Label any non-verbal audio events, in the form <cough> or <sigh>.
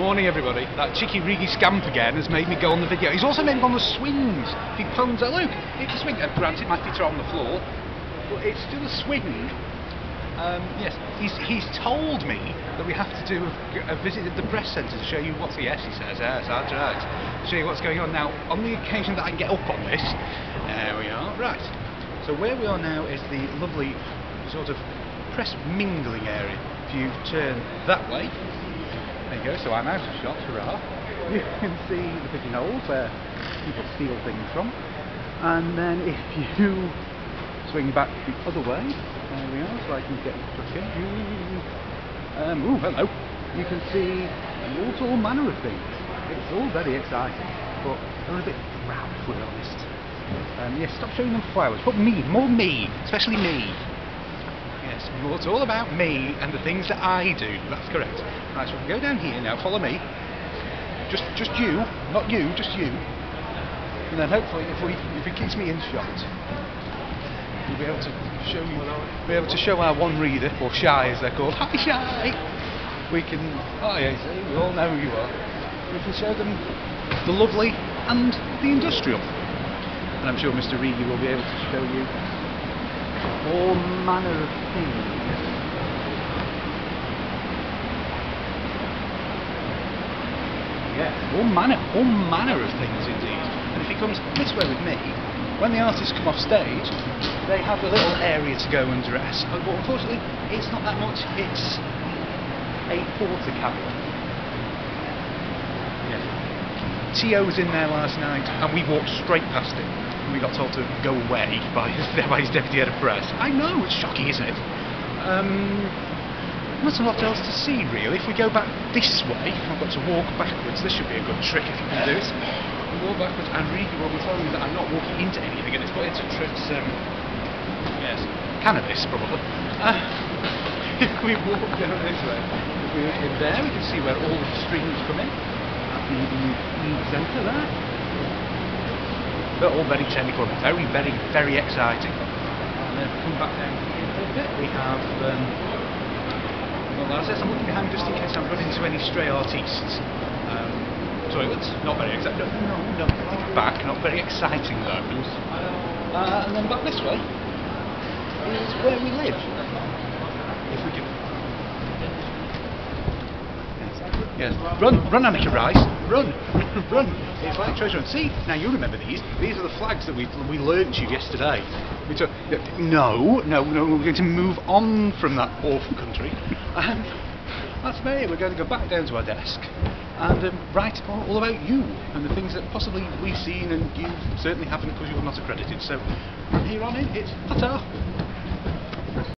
Morning everybody. That cheeky Rigi scamp again has made me go on the video. He's also made me go on the swings. He puns out, look, it's a swing. Uh, granted, my feet are on the floor, but it's still a swing. Um, yes, he's, he's told me that we have to do a, a visit at the press centre to show you what's the yes, he says, yes, that's right. Show you what's going on. Now, on the occasion that I can get up on this, there we are. Right. So where we are now is the lovely sort of press mingling area. If you turn that way, there you go, so I'm out of shot, hurrah. <laughs> You can see the pigeonholes where people steal things from. And then if <laughs> you swing back the other way, there we are, so I can get stuck in. Um, ooh, hello. You can see all, all manner of things. It's all very exciting, but they're a bit drab, if we're honest. Um, yes, stop showing them flowers. But me, more me, especially me. Yes, well, it's all about me and the things that I do. That's correct. Right, so we can go down here now. Follow me. Just, just you, not you, just you. And then hopefully, if we, if it keeps me in shot, we'll be able to show you, be able to show our one reader, or shy as they're called. Hi, shy. We can. Oh yeah, see, we all know who you are. We can show them the lovely and the industrial. And I'm sure Mr. Reedy will be able to show you all manner of things. Yes, all manner, all manner of things indeed. And if he comes this way with me, when the artists come off stage, they have a little area to go and dress. But unfortunately, it's not that much. It's a Portakabin. Yes. T.O. was in there last night, and we walked straight past him. We got told to go away by his, <laughs> by his deputy head of press. I know, it's shocking, isn't it? Um, not a lot else to see, really. If we go back this way, I've got to walk backwards. This should be a good trick if you can do it. We walk backwards, and really will be telling that I'm not walking into anything, and it's but it's it's, um, yes, cannabis probably. Uh, <laughs> if we walk down this way, if we in there, we can see where all the streams come in. At the, the centre there. They're all very technical, very, very, very exciting. And then come back down here a little bit, we have. Um, well, as I said, I'm looking behind just in case I run into any stray artistes. Um, toilets, not very exciting. No, no, no, back, not very exciting those. Uh, and then back this way is where we live. If we can. Yes. Run, run, Anneka Rice, run, <laughs> run. It's like treasure hunt. See, now you remember these. These are the flags that we we learnt you yesterday. We took. No, no, no. We're going to move on from that awful country, and that's me. We're going to go back down to our desk and um, write all, all about you and the things that possibly we've seen and you certainly haven't because you're not accredited. So from here on in, it's ta-ta.